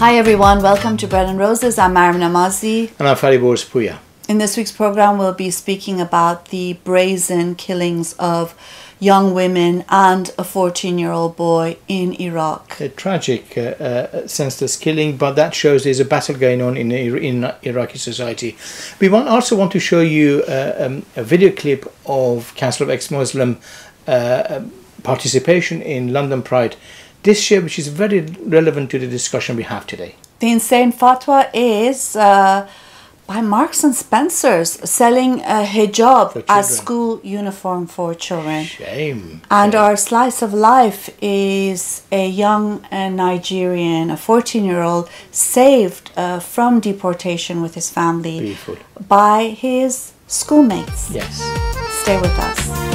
Hi everyone, welcome to Bread and Roses. I'm Maryam Namazie. And I'm Fariborz Pooya. In this week's program, we'll be speaking about the brazen killings of young women and a 14 year old boy in Iraq. A tragic, uh, uh, senseless killing, but that shows there's a battle going on in, in Iraqi society. We want, also want to show you uh, um, a video clip of Council of Ex Muslim uh, um, participation in London Pride this year, which is very relevant to the discussion we have today. The insane fatwa is uh, by Marks and Spencers selling a hijab as school uniform for children. Shame. And our slice of life is a young uh, Nigerian, a 14 year old, saved uh, from deportation with his family Beautiful. by his schoolmates. Yes. Stay with us.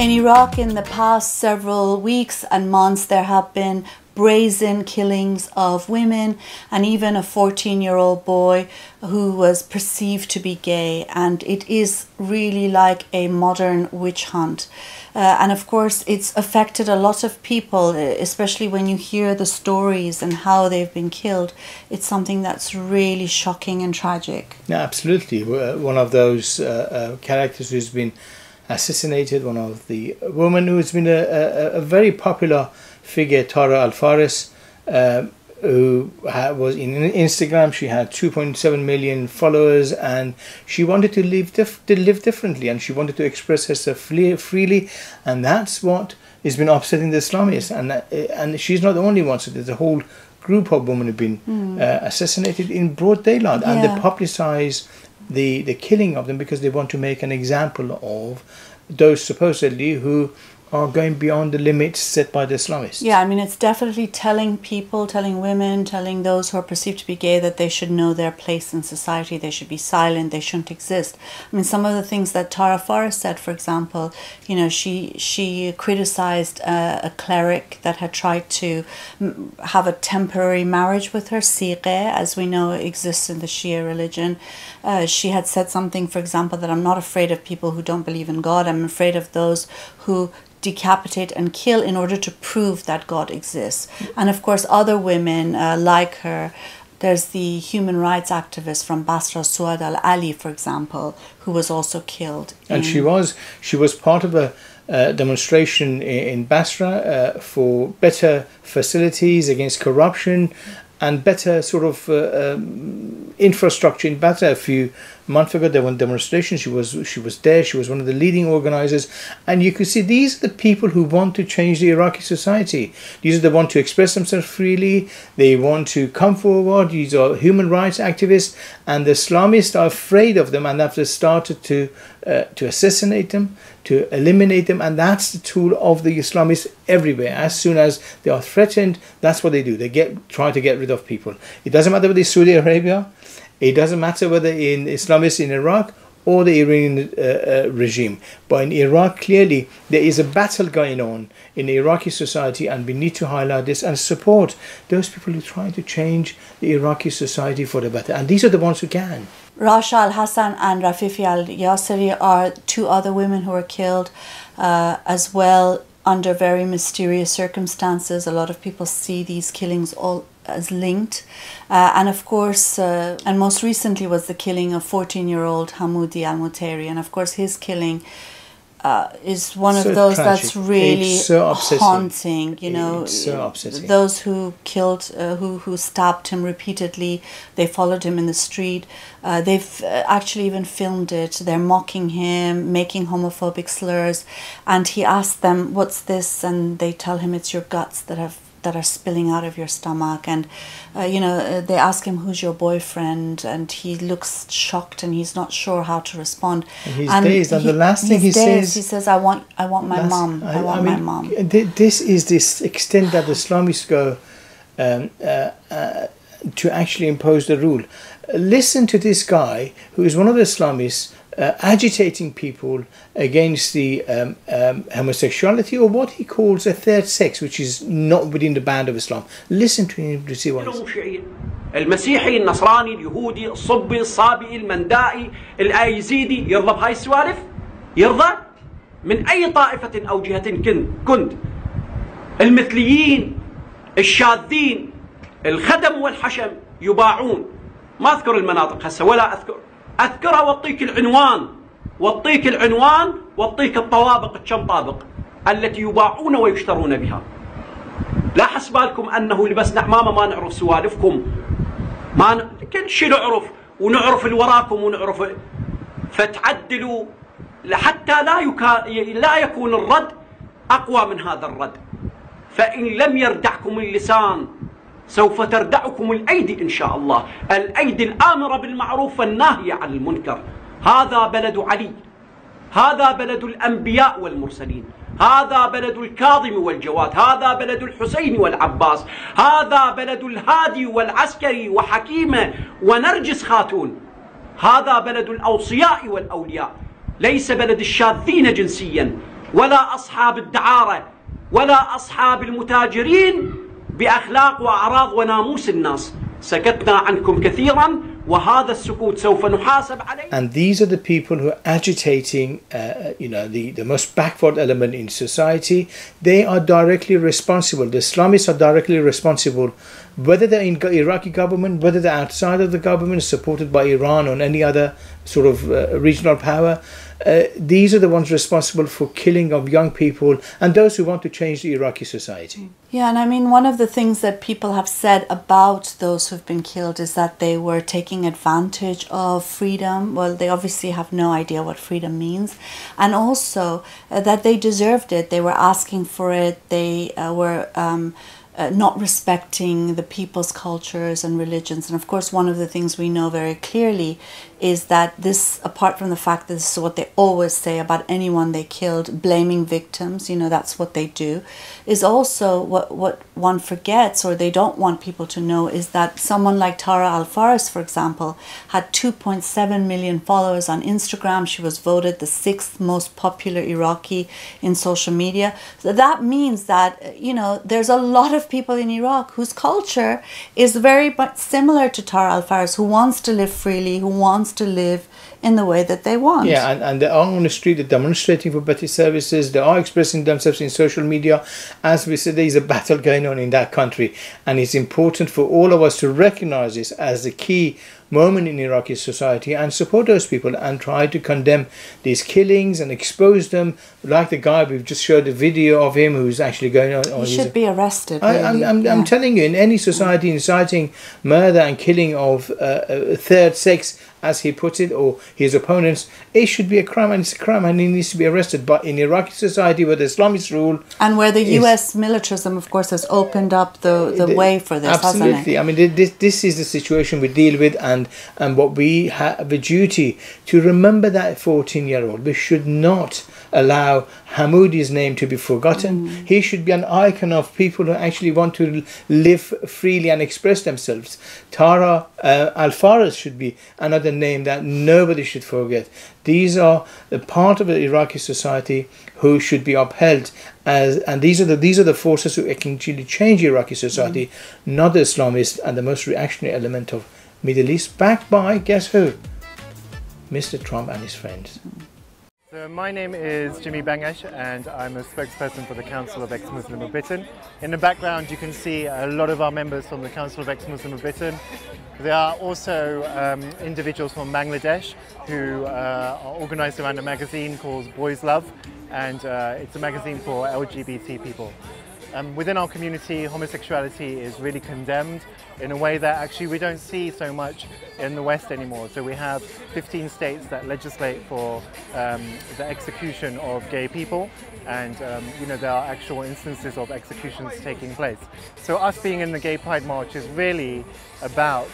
In Iraq, in the past several weeks and months, there have been brazen killings of women and even a 14 year old boy who was perceived to be gay. And it is really like a modern witch hunt. Uh, and of course, it's affected a lot of people, especially when you hear the stories and how they've been killed. It's something that's really shocking and tragic. Yeah, absolutely. One of those uh, uh, characters who's been assassinated one of the women who's been a, a, a very popular figure, Tara Al Faris, uh, who was in Instagram. She had 2.7 million followers, and she wanted to live dif- to live differently, and she wanted to express herself freely, and that's what has been upsetting the Islamists. And uh, and she's not the only one. So there's a whole group of women who've been mm. uh, assassinated in broad daylight, yeah. and they publicize the, the killing of them because they want to make an example of those supposedly who are going beyond the limits set by the Islamists. Yeah, I mean, it's definitely telling people, telling women, telling those who are perceived to be gay that they should know their place in society, they should be silent, they shouldn't exist. I mean, some of the things that Tara Faris said, for example, you know, she she criticized a, a cleric that had tried to mm, have a temporary marriage with her, siqe, as we know exists in the Shia religion. Uh, she had said something, for example, that I'm not afraid of people who don't believe in God, I'm afraid of those who decapitate and kill in order to prove that God exists. And of course, other women uh, like her. There's the human rights activist from Basra, Suad Al Ali, for example, who was also killed. And she was she was part of a uh, demonstration in, Basra uh, for better facilities against corruption and better sort of uh, um, infrastructure in Basra. A months ago, there were demonstrations. She was she was there. She was one of the leading organizers, and you could see these are the people who want to change the Iraqi society. These are the want to express themselves freely. They want to come forward. These are human rights activists, and the Islamists are afraid of them and have started to uh, to assassinate them, to eliminate them, and that's the tool of the Islamists everywhere. As soon as they are threatened, that's what they do. They get try to get rid of people. It doesn't matter whether it's Saudi Arabia, it doesn't matter whether in Islamists in Iraq or the Iranian uh, uh, regime. But in Iraq, clearly, there is a battle going on in Iraqi society, and we need to highlight this and support those people who try to change the Iraqi society for the better. And these are the ones who can. Rasha Al Hassan and Rafifi Al Yasiri are two other women who were killed uh, as well under very mysterious circumstances. A lot of people see these killings all as linked. Uh, and of course, uh, and most recently was the killing of 14 year old Hamoudi Al Mutairi. And of course, his killing. Uh, is one so of those tragic. that's really so haunting. You know, so those who killed, uh, who who stabbed him repeatedly. They followed him in the street. Uh, they've uh, actually even filmed it. They're mocking him, making homophobic slurs, and he asked them, "What's this?" And they tell him, "It's your guts that have that are spilling out of your stomach. And uh, you know uh, they ask him who's your boyfriend? And he looks shocked and he's not sure how to respond. And he's and dazed. And he, the last thing he dazed. says he says i want i want my mom i, I want I mean, my mom this is this extent that the islamists go um, uh, uh, to actually impose the rule. Listen to this guy who is one of the islamists uh, agitating people against the um, um, homosexuality or what he calls a third sex, which is not within the band of Islam. Listen to him to see what. المسيحي النصراني اليهودي الصبي الصابئي المندائي الأيزيدي يرضى بهاي السوالف؟ يرضى؟ من أي طائفة أو جهة كنت؟ المثليين الشاذين الخدم والحشم يباعون. ما أذكر المناطق هسه ولا أذكر. أذكرها وأعطيك العنوان. وأعطيك العنوان وأعطيك الطوابق كم طابق؟ التي يباعون ويشترون بها. لا حسبالكم أنه لبسنا عمامه ما نعرف سوالفكم. ما ن... كل شيء نعرف ونعرف اللي وراكم ونعرف. فتعدلوا حتى لا يكا... لا يكون الرد أقوى من هذا الرد. فإن لم يردعكم اللسان سوف تردعكم الأيدي إن شاء الله. الأيدي الآمرة بالمعروف والناهيه عن المنكر. هذا بلد علي. هذا بلد الأنبياء والمرسلين. هذا بلد الكاظم والجواد. هذا بلد الحسين والعباس. هذا بلد الهادي والعسكري وحكيمه ونرجس خاتون. هذا بلد الأوصياء والأولياء. ليس بلد الشاذين جنسيا. ولا أصحاب الدعارة. ولا أصحاب المتاجرين. باخلاق واعراض وناموس الناس سكتنا عنكم كثيرا وهذا السكوت سوف نحاسب عليه and these are the people who are agitating uh, you know the, the most backward element in society they are directly responsible the Islamists are directly responsible whether they're in Iraqi government whether they're outside of the government supported by Iran or any other sort of uh, regional power uh, these are the ones responsible for killing of young people and those who want to change the Iraqi society. Yeah, and I mean, one of the things that people have said about those who've been killed is that they were taking advantage of freedom. Well, they obviously have no idea what freedom means. And also uh, that they deserved it. They were asking for it. They uh, were. Um, uh, not respecting the people's cultures and religions. And of course, one of the things we know very clearly is that this, apart from the fact that this is what they always say about anyone they killed, blaming victims, you know, that's what they do, is also what, what one forgets or they don't want people to know is that someone like Tara Al Faris, for example, had 2.7 million followers on Instagram. She was voted the sixth most popular Iraqi in social media. So that means that, you know, there's a lot of people in Iraq whose culture is very similar to Tara Al Faris, who wants to live freely, who wants to live in the way that they want. Yeah, and, and they are on the street, they're demonstrating for better services, they are expressing themselves in social media. As we said, there is a battle going on in that country, and it's important for all of us to recognize this as the key moment in Iraqi society and support those people and try to condemn these killings and expose them, like the guy we've just showed a video of him who's actually going on. He should be arrested. I, am I'm, yeah. I'm telling you, in any society inciting murder and killing of uh, a third sex as he puts it, or his opponents, it should be a crime and it's a crime and he needs to be arrested. But in Iraqi society where the Islamists rule. And where the US militarism, of course, has opened up the, the, the way for this, Absolutely. I mean, this, this is the situation we deal with, and, and what we have a duty to remember that 14 year old. We should not allow Hamoudi's name to be forgotten. Mm. He should be an icon of people who actually want to live freely and express themselves. Tara uh, Al Faris should be another name that nobody should forget. These are a part of the Iraqi society who should be upheld as, and these are the these are the forces who can actually change Iraqi society, mm. not the Islamists and the most reactionary element of Middle East, backed by guess who, Mr. Trump and his friends. So my name is Jimmy Bangash and I'm a spokesperson for the Council of Ex-Muslim of Britain. In the background you can see a lot of our members from the Council of Ex-Muslim of Britain. There are also um, individuals from Bangladesh who uh, are organised around a magazine called Boys Love and uh, it's a magazine for LGBT people. Um, within our community, homosexuality is really condemned in a way that actually we don't see so much in the West anymore. So we have 15 states that legislate for um, the execution of gay people and um, you know there are actual instances of executions taking place. So us being in the Gay Pride March is really about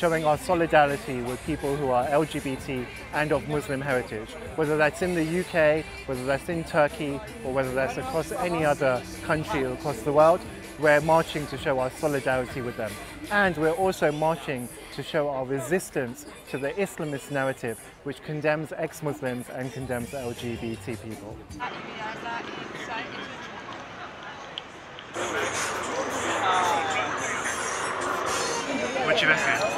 showing our solidarity with people who are LGBT and of Muslim heritage, whether that's in the UK, whether that's in Turkey, or whether that's across any other country across the world. We're marching to show our solidarity with them. And we're also marching to show our resistance to the Islamist narrative, which condemns ex-Muslims and condemns LGBT people. Oh,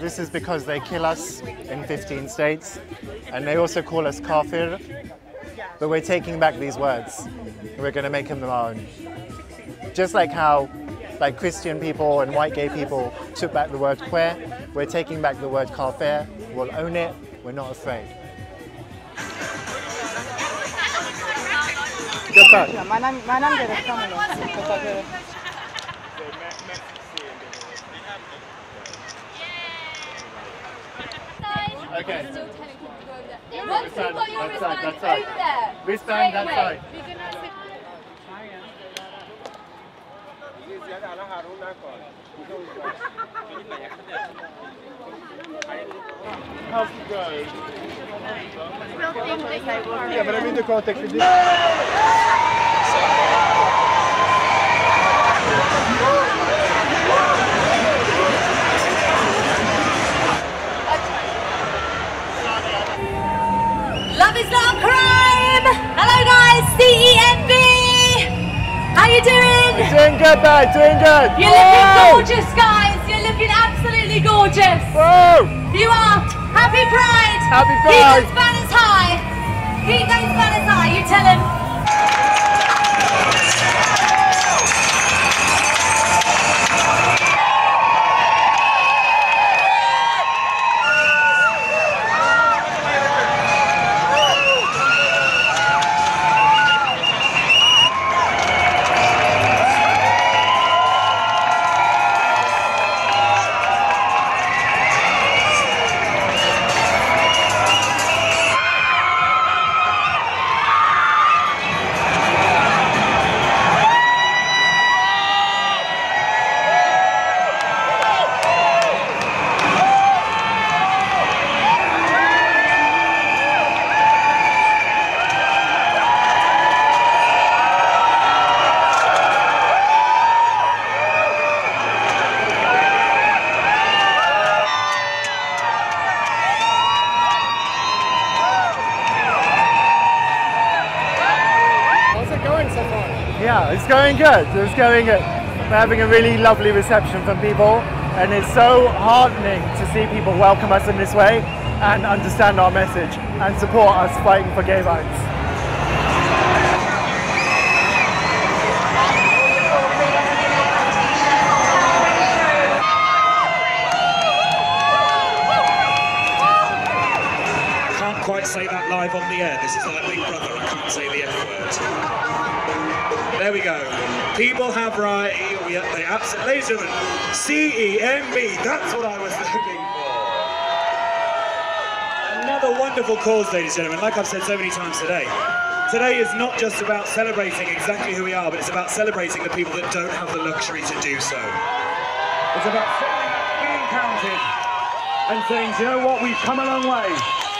this is because they kill us in 15 states, and they also call us kafir. But we're taking back these words. We're going to make them our own. Just like how, like Christian people and white gay people took back the word queer, we're taking back the word kafir. We'll own it. We're not afraid. Okay. Once you've got your wristband over there. Wristband, that side. How's it going? Yeah, but I'm in the context with this. Doing? Good, man. Doing good. You're looking gorgeous guys, you're looking absolutely gorgeous. Whoa! You are. Happy Pride! Happy Keep Pride. those banners high! Keep those banners high, you tell him. Going good. It's going good. We're having a really lovely reception from people, and it's so heartening to see people welcome us in this way and understand our message and support us fighting for gay rights. People have right. We, they absolutely, ladies and gentlemen, C-E-M-B. That's what I was looking for. Another wonderful cause, ladies and gentlemen. Like I've said so many times today. Today is not just about celebrating exactly who we are, but it's about celebrating the people that don't have the luxury to do so. It's about being counted, and saying, "Do you know what, we've come a long way,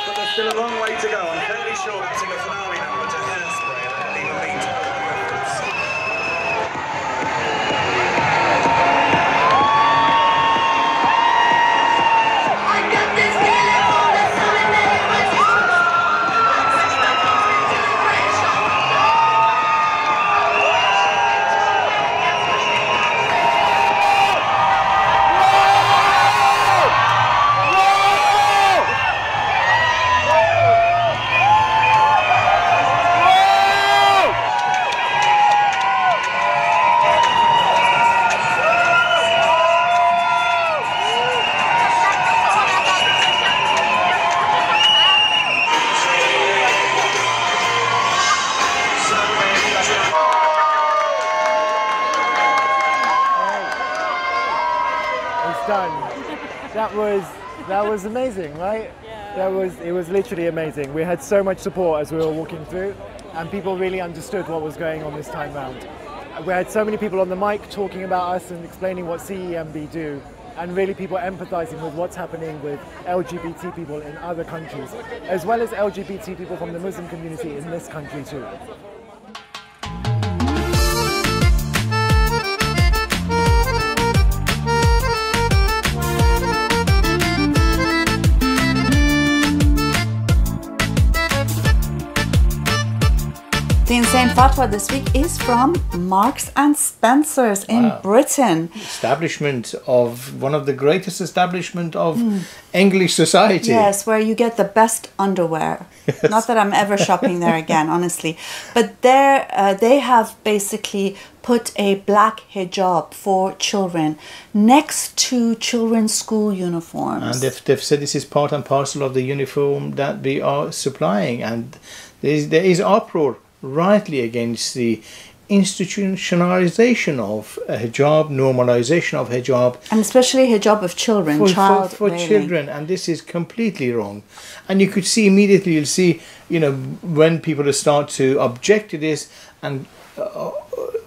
but there's still a long way to go. I'm fairly sure we in a finale number That was that was amazing, right? That was it was literally amazing. We had so much support as we were walking through, and people really understood what was going on this time round. We had so many people on the mic talking about us and explaining what CEMB do, and really people empathizing with what's happening with LGBT people in other countries, as well as LGBT people from the Muslim community in this country too. Insane fatwa this week is from Marks and Spencers in Wow. Britain. Establishment of one of the greatest establishment of English society. Yes, where you get the best underwear. Not that I'm ever shopping there again, honestly, but there uh, they have basically put a black hijab for children next to children's school uniforms. And they've, they've said this is part and parcel of the uniform that we are supplying. And there is, there is uproar rightly against the institutionalization of a hijab, normalization of hijab and especially hijab of children, for, child for, for children. And this is completely wrong. And you could see immediately, you'll see, you know, when people start to object to this, and uh,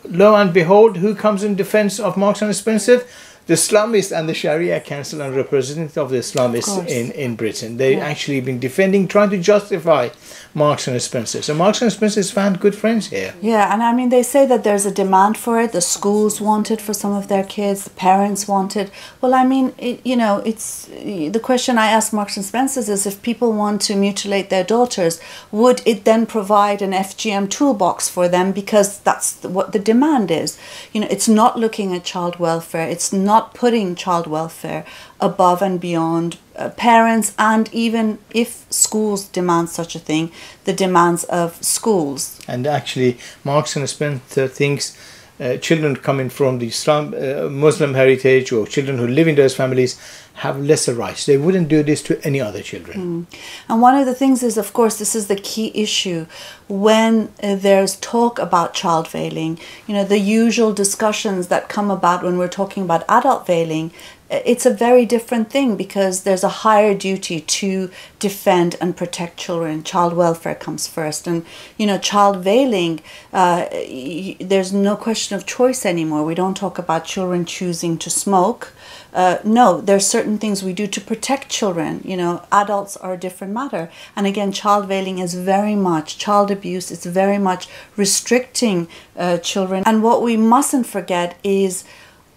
lo and behold, who comes in defense of Marks and Spencer? The Islamists and the Sharia Council and representatives of the Islamists course. in, in Britain. They've actually been defending, trying to justify Marks and Spencer. So Marks and Spencer's found good friends here. Yeah, and I mean, they say that there's a demand for it. The schools want it for some of their kids. The parents want it. Well, I mean, it, you know, it's the question I ask Marks and Spencers is if people want to mutilate their daughters, would it then provide an FGM toolbox for them because that's what the demand is? You know, it's not looking at child welfare. It's not putting child welfare above and beyond uh, parents and even if schools demand such a thing, the demands of schools. And actually, Marks and Spencer thinks uh, children coming from the Islam, uh, Muslim heritage or children who live in those families have lesser rights. They wouldn't do this to any other children. And one of the things is, of course, this is the key issue when uh, there's talk about child veiling. You know, the usual discussions that come about when we're talking about adult veiling. It's a very different thing because there's a higher duty to defend and protect children. Child welfare comes first, and you know, child veiling. Uh, there's no question of choice anymore. We don't talk about children choosing to smoke. Uh, no, there's certain things we do to protect children. You know, adults are a different matter. And again, child veiling is very much child abuse. It's very much restricting uh, children. And what we mustn't forget is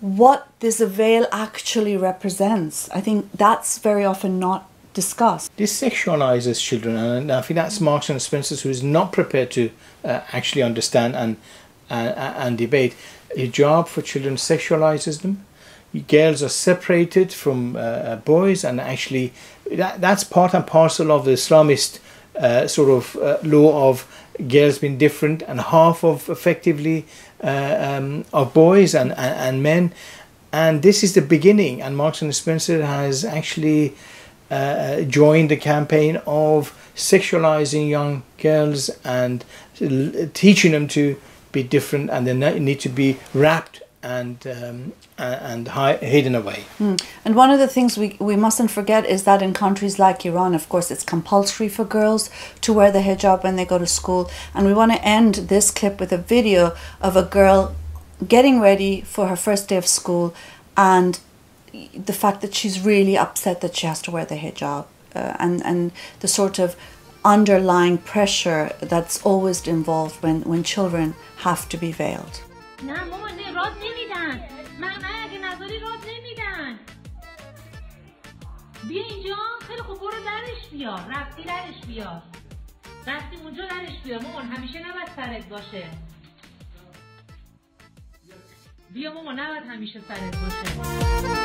what this veil actually represents. I think that's very often not discussed. This sexualizes children, and I think that's Marks and Spencer's, who is not prepared to uh, actually understand and uh, and debate. Hijab for children sexualizes them. Girls are separated from uh, uh, boys, and actually, that, that's part and parcel of the Islamist uh, sort of uh, law of girls being different, and half of effectively uh, um, of boys and, and and men. And this is the beginning, and Marks and Spencer has actually uh, joined the campaign of sexualizing young girls and teaching them to be different and they need to be wrapped and um, and hi- hidden away. And one of the things we, we mustn't forget is that in countries like Iran, of course, it's compulsory for girls to wear the hijab when they go to school. And we want to end this clip with a video of a girl getting ready for her first day of school and the fact that she's really upset that she has to wear the hijab uh, and, and the sort of underlying pressure that's always involved when, when children have to be veiled. نه ماما نه راد نمیدن. مقنعه اگه نذاری راد نمیدن. بیا اینجا خیلی خوب برو درش بیار. رفتی درش بیار. رفتی اونجا درش بیار. مامان همیشه نباید سرت باشه. بیا ماما نباید همیشه سرت باشه.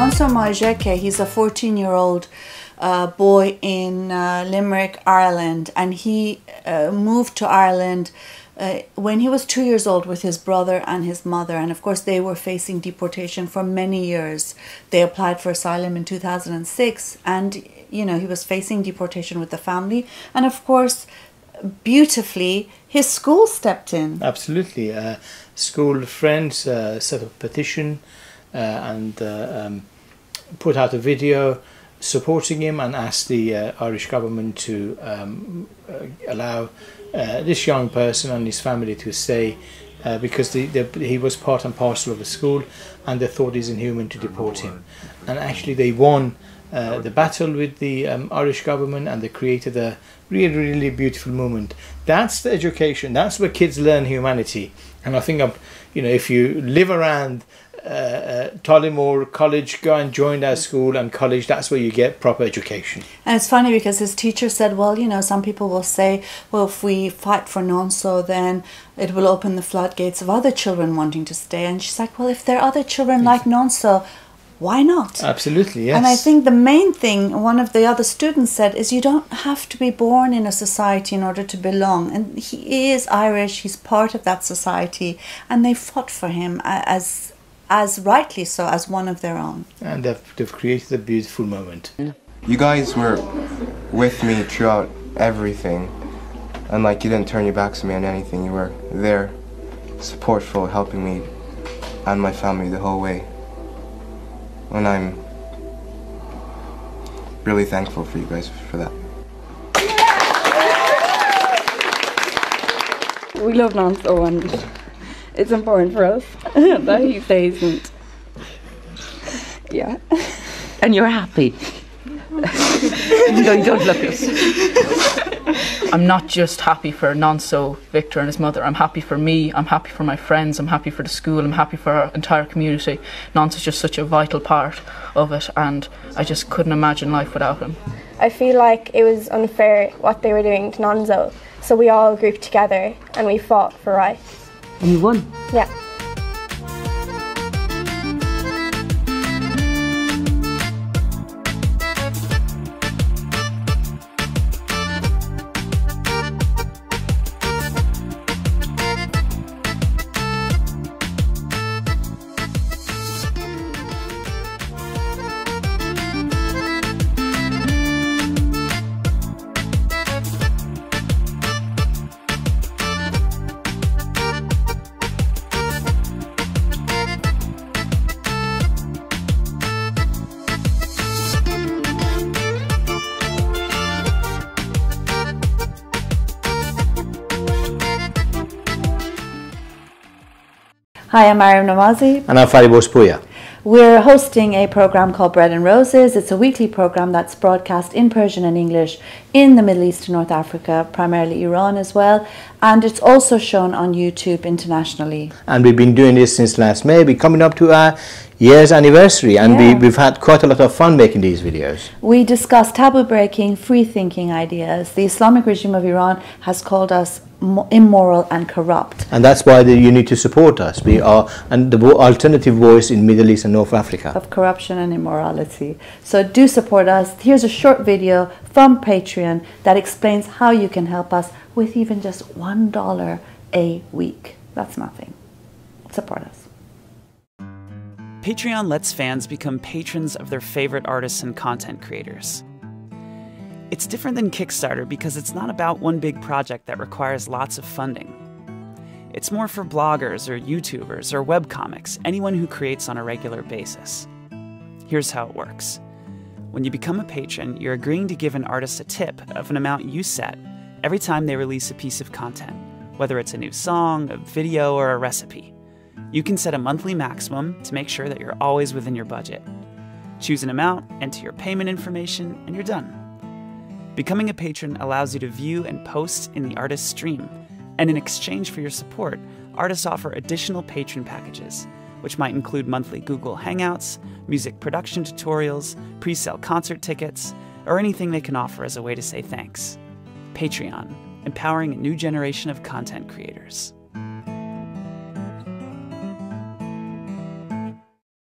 Nonso Muojeke, he's a 14 year old uh, boy in uh, Limerick, Ireland, and he uh, moved to Ireland uh, when he was two years old with his brother and his mother. And of course, they were facing deportation for many years. They applied for asylum in 2006, and you know, he was facing deportation with the family. And of course, beautifully, his school stepped in. Absolutely. Uh, school friends uh, set up a petition and uh, um, put out a video supporting him and asked the uh, Irish government to um, uh, allow uh, this young person and his family to stay uh, because the, the, he was part and parcel of the school and they thought it's inhuman to deport him. And actually, they won uh, the battle with the um, Irish government and they created a really, really beautiful moment. That's the education. That's where kids learn humanity. And I think, I'm, you know, if you live around uh, uh, Tollymore College, go and join that school and college. That's where you get proper education. And it's funny because his teacher said, well, you know, some people will say, well, if we fight for Nonso, then it will open the floodgates of other children wanting to stay. And she's like, well, if there are other children like Nonso, why not? Absolutely, yes. And I think the main thing, one of the other students said, is you don't have to be born in a society in order to belong. And he is Irish, he's part of that society, and they fought for him as, as rightly so, as one of their own. And they've, they've created a beautiful moment. You guys were with me throughout everything. And like you didn't turn your backs on me on anything. You were there, supportful, helping me and my family the whole way. And I'm really thankful for you guys for that. We love Nonso and it's important for us that he stays and yeah. And you're happy. no, you don't look it. I'm not just happy for Nonso, Victor and his mother. I'm happy for me. I'm happy for my friends. I'm happy for the school. I'm happy for our entire community. Nonso's just such a vital part of it, and I just couldn't imagine life without him. I feel like it was unfair what they were doing to Nonso, so we all grouped together and we fought for rights. And you won. Yeah. Hi, I'm Maryam Namazie. And I'm Fariborz Pooya. We're hosting a program called Bread and Roses. It's a weekly program that's broadcast in Persian and English in the Middle East and North Africa, primarily Iran as well. And it's also shown on YouTube internationally. And we've been doing this since last May. We're coming up to our year's anniversary, and Yeah. we, we've had quite a lot of fun making these videos. We discuss taboo breaking, free thinking ideas. The Islamic regime of Iran has called us immoral and corrupt. And that's why the, you need to support us. We are and the alternative voice in Middle East and North Africa. of corruption and immorality. So do support us. Here's a short video from Patreon that explains how you can help us with even just $1 a week. That's nothing. Support us. Patreon lets fans become patrons of their favorite artists and content creators. It's different than Kickstarter because it's not about one big project that requires lots of funding. It's more for bloggers or YouTubers or webcomics, anyone who creates on a regular basis. Here's how it works when you become a patron, you're agreeing to give an artist a tip of an amount you set every time they release a piece of content, whether it's a new song, a video, or a recipe. You can set a monthly maximum to make sure that you're always within your budget. Choose an amount, enter your payment information, and you're done. Becoming a patron allows you to view and post in the artist's stream, and in exchange for your support, artists offer additional patron packages, which might include monthly Google Hangouts, music production tutorials, pre sale concert tickets, or anything they can offer as a way to say thanks. Patreon, empowering a new generation of content creators.